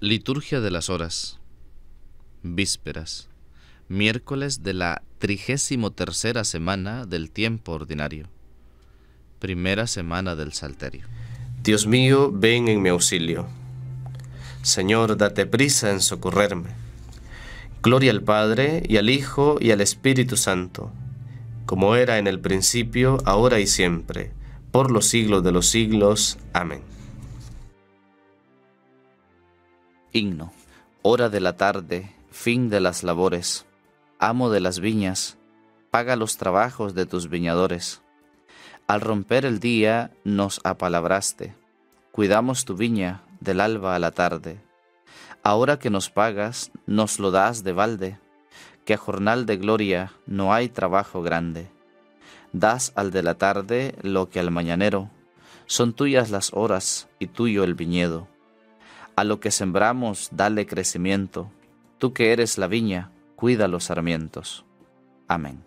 Liturgia de las Horas. Vísperas. Miércoles de la trigésimo tercera semana del tiempo ordinario. Primera semana del Salterio. Dios mío, ven en mi auxilio. Señor, date prisa en socorrerme. Gloria al Padre, y al Hijo, y al Espíritu Santo, como era en el principio, ahora y siempre, por los siglos de los siglos. Amén. Hora de la tarde, fin de las labores. Amo de las viñas, paga los trabajos de tus viñadores. Al romper el día nos apalabraste. Cuidamos tu viña del alba a la tarde. Ahora que nos pagas, nos lo das de balde, que a jornal de gloria no hay trabajo grande. Das al de la tarde lo que al mañanero. Son tuyas las horas y tuyo el viñedo a lo que sembramos, dale crecimiento. Tú que eres la viña, cuida los sarmientos. Amén.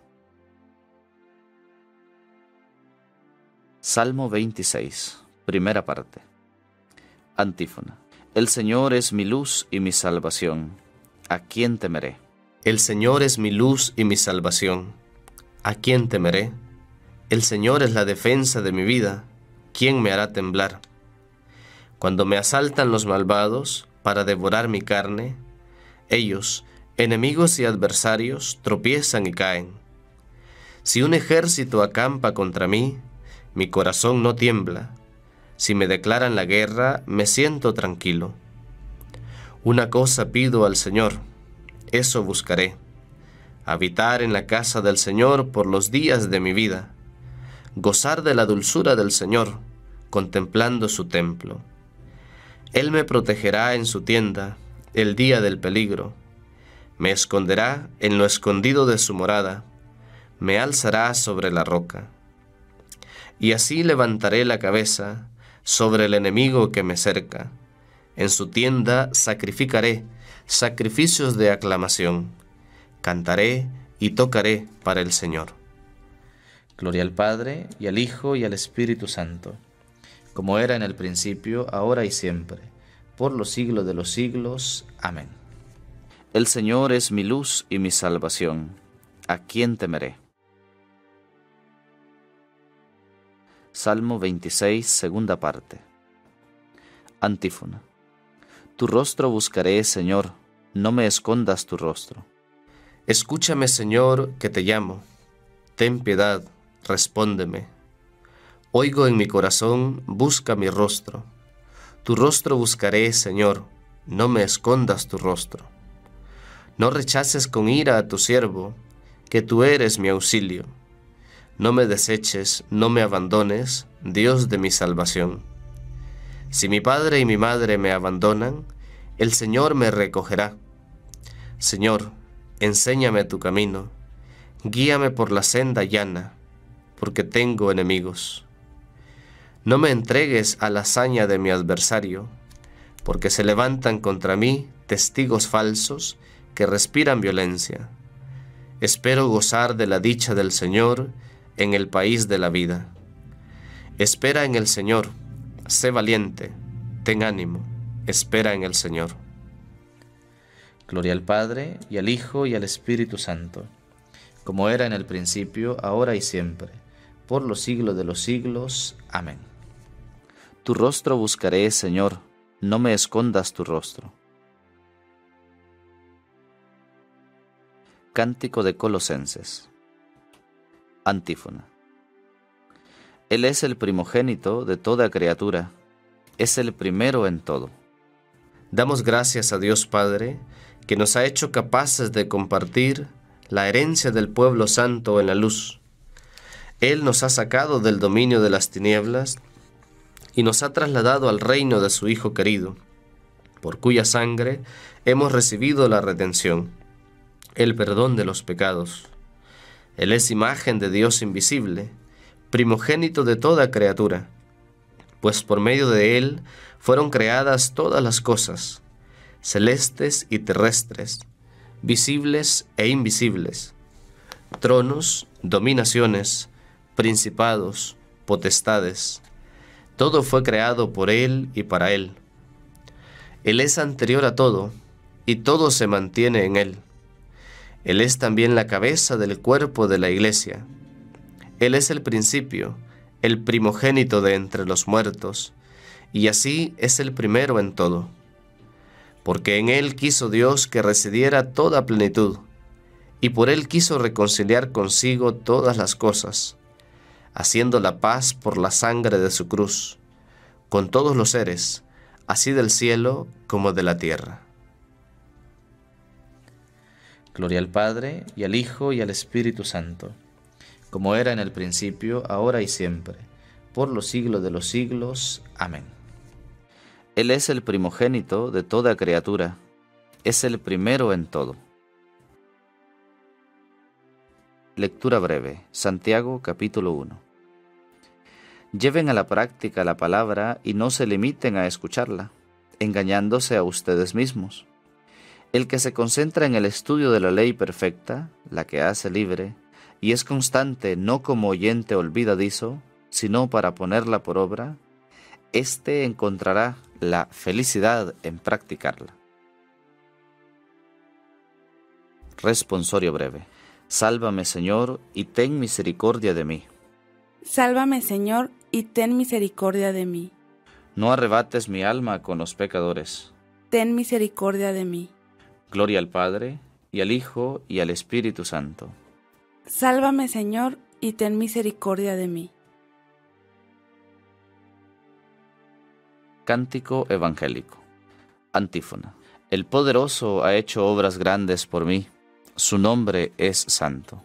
Salmo 26, primera parte. Antífona. El Señor es mi luz y mi salvación. ¿A quién temeré? El Señor es mi luz y mi salvación. ¿A quién temeré? El Señor es la defensa de mi vida. ¿Quién me hará temblar? Cuando me asaltan los malvados para devorar mi carne, ellos, enemigos y adversarios, tropiezan y caen. Si un ejército acampa contra mí, mi corazón no tiembla. Si me declaran la guerra, me siento tranquilo. Una cosa pido al Señor, eso buscaré, habitar en la casa del Señor por los días de mi vida, gozar de la dulzura del Señor, contemplando su templo él me protegerá en su tienda el día del peligro, me esconderá en lo escondido de su morada, me alzará sobre la roca. Y así levantaré la cabeza sobre el enemigo que me cerca. En su tienda sacrificaré sacrificios de aclamación. Cantaré y tocaré para el Señor. Gloria al Padre, y al Hijo, y al Espíritu Santo como era en el principio, ahora y siempre, por los siglos de los siglos. Amén. El Señor es mi luz y mi salvación. ¿A quién temeré? Salmo 26, segunda parte. Antífona. Tu rostro buscaré, Señor, no me escondas tu rostro. Escúchame, Señor, que te llamo. Ten piedad, respóndeme Oigo en mi corazón, busca mi rostro. Tu rostro buscaré, Señor, no me escondas tu rostro. No rechaces con ira a tu siervo, que tú eres mi auxilio. No me deseches, no me abandones, Dios de mi salvación. Si mi padre y mi madre me abandonan, el Señor me recogerá. Señor, enséñame tu camino, guíame por la senda llana, porque tengo enemigos. No me entregues a la hazaña de mi adversario, porque se levantan contra mí testigos falsos que respiran violencia. Espero gozar de la dicha del Señor en el país de la vida. Espera en el Señor, sé valiente, ten ánimo, espera en el Señor. Gloria al Padre, y al Hijo, y al Espíritu Santo, como era en el principio, ahora y siempre, por los siglos de los siglos. Amén. Tu rostro buscaré, Señor, no me escondas tu rostro. Cántico de Colosenses. Antífona. Él es el primogénito de toda criatura, es el primero en todo. Damos gracias a Dios Padre, que nos ha hecho capaces de compartir la herencia del pueblo santo en la luz. Él nos ha sacado del dominio de las tinieblas y nos ha trasladado al reino de su Hijo querido, por cuya sangre hemos recibido la redención, el perdón de los pecados. Él es imagen de Dios invisible, primogénito de toda criatura, pues por medio de Él fueron creadas todas las cosas, celestes y terrestres, visibles e invisibles, tronos, dominaciones, principados, potestades, todo fue creado por Él y para Él. Él es anterior a todo, y todo se mantiene en Él. Él es también la cabeza del cuerpo de la iglesia. Él es el principio, el primogénito de entre los muertos, y así es el primero en todo. Porque en Él quiso Dios que residiera toda plenitud, y por Él quiso reconciliar consigo todas las cosas, haciendo la paz por la sangre de su cruz, con todos los seres, así del cielo como de la tierra. Gloria al Padre, y al Hijo, y al Espíritu Santo, como era en el principio, ahora y siempre, por los siglos de los siglos. Amén. Él es el primogénito de toda criatura, es el primero en todo. Lectura breve, Santiago capítulo 1. Lleven a la práctica la palabra y no se limiten a escucharla, engañándose a ustedes mismos. El que se concentra en el estudio de la ley perfecta, la que hace libre, y es constante no como oyente olvidadizo, sino para ponerla por obra, éste encontrará la felicidad en practicarla. Responsorio breve. Sálvame, Señor, y ten misericordia de mí. Sálvame, Señor, y ten misericordia de mí. No arrebates mi alma con los pecadores. Ten misericordia de mí. Gloria al Padre, y al Hijo, y al Espíritu Santo. Sálvame, Señor, y ten misericordia de mí. Cántico Evangélico. Antífona. El poderoso ha hecho obras grandes por mí, su nombre es santo.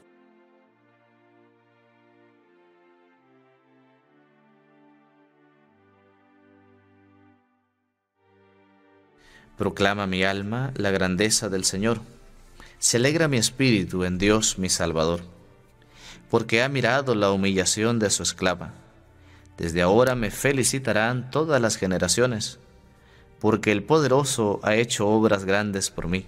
Proclama mi alma la grandeza del Señor. Se alegra mi espíritu en Dios mi Salvador, porque ha mirado la humillación de su esclava. Desde ahora me felicitarán todas las generaciones, porque el poderoso ha hecho obras grandes por mí.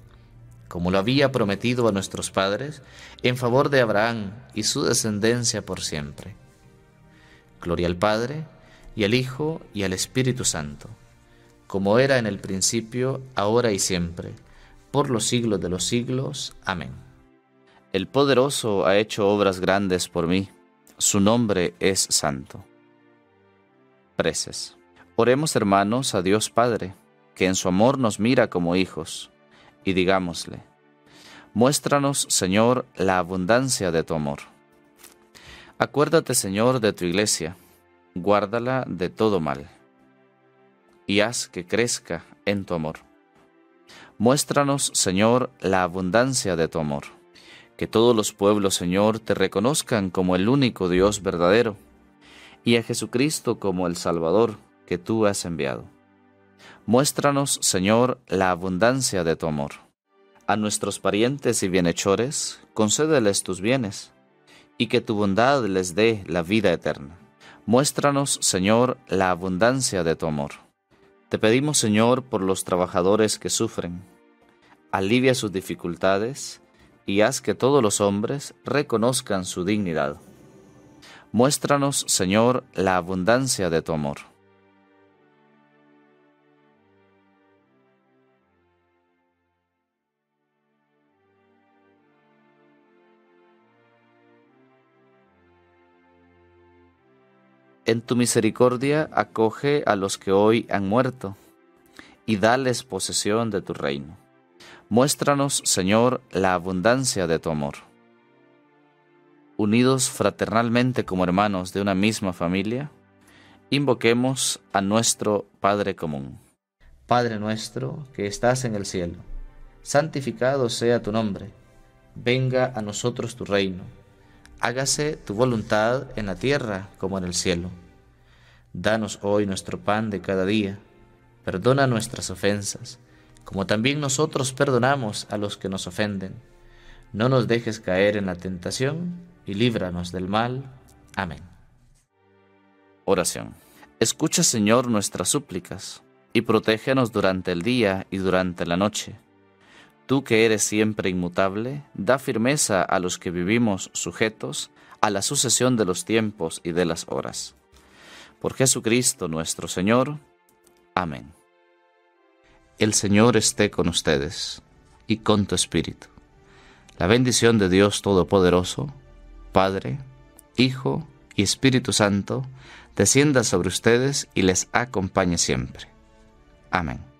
como lo había prometido a nuestros padres, en favor de Abraham y su descendencia por siempre. Gloria al Padre, y al Hijo, y al Espíritu Santo, como era en el principio, ahora y siempre, por los siglos de los siglos. Amén. El poderoso ha hecho obras grandes por mí, su nombre es santo. Preces. Oremos hermanos a Dios Padre, que en su amor nos mira como hijos, y digámosle, muéstranos, Señor, la abundancia de tu amor. Acuérdate, Señor, de tu iglesia, guárdala de todo mal, y haz que crezca en tu amor Muéstranos, Señor, la abundancia de tu amor. Que todos los pueblos, Señor, te reconozcan como el único Dios verdadero y a Jesucristo como el Salvador que tú has enviado. Muéstranos, Señor, la abundancia de tu amor. A nuestros parientes y bienhechores, concédeles tus bienes, y que tu bondad les dé la vida eterna. Muéstranos, Señor, la abundancia de tu amor. Te pedimos, Señor, por los trabajadores que sufren, alivia sus dificultades y haz que todos los hombres reconozcan su dignidad. Muéstranos, Señor, la abundancia de tu amor. En tu misericordia acoge a los que hoy han muerto y dales posesión de tu reino. Muéstranos, Señor, la abundancia de tu amor. Unidos fraternalmente como hermanos de una misma familia, invoquemos a nuestro Padre común. Padre nuestro que estás en el cielo, santificado sea tu nombre, venga a nosotros tu reino, hágase tu voluntad en la tierra como en el cielo. Danos hoy nuestro pan de cada día, perdona nuestras ofensas, como también nosotros perdonamos a los que nos ofenden. No nos dejes caer en la tentación y líbranos del mal. Amén. Oración. Escucha, Señor, nuestras súplicas y protégenos durante el día y durante la noche. Tú que eres siempre inmutable, da firmeza a los que vivimos sujetos a la sucesión de los tiempos y de las horas. Por Jesucristo nuestro Señor. Amén. El Señor esté con ustedes y con tu espíritu. La bendición de Dios Todopoderoso, Padre, Hijo y Espíritu Santo, descienda sobre ustedes y les acompañe siempre. Amén.